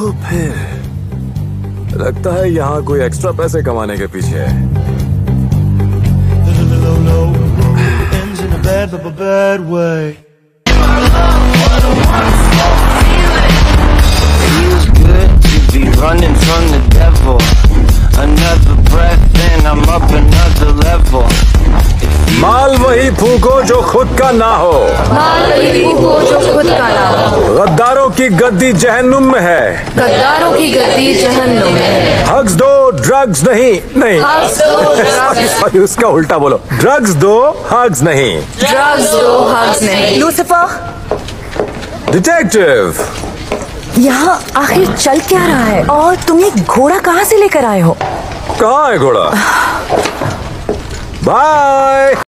तो फिर लगता है यहाँ कोई एक्स्ट्रा पैसे कमाने के पीछे है running from the devil. Another breath and I'm up another level. माल वही फूको जो खुद का ना हो माल वही फूको जो खुद का ना हो गद्दारों की गद्दी जहन्नुम में है। गद्दारों की गद्दी जहन्नुम में हग्स दो ड्रग्स नहीं नहीं। हग्स दो ड्रग्स सॉरी उसका उल्टा बोलो। ड्रग्स दो हग्स नहीं। ड्रग्स दो हग्स नहीं। लूसिफर। डिटेक्टिव। यहाँ आखिर चल क्या रहा है? और तुम ये घोड़ा कहाँ से लेकर आए हो? कहाँ है घोड़ा? बाय।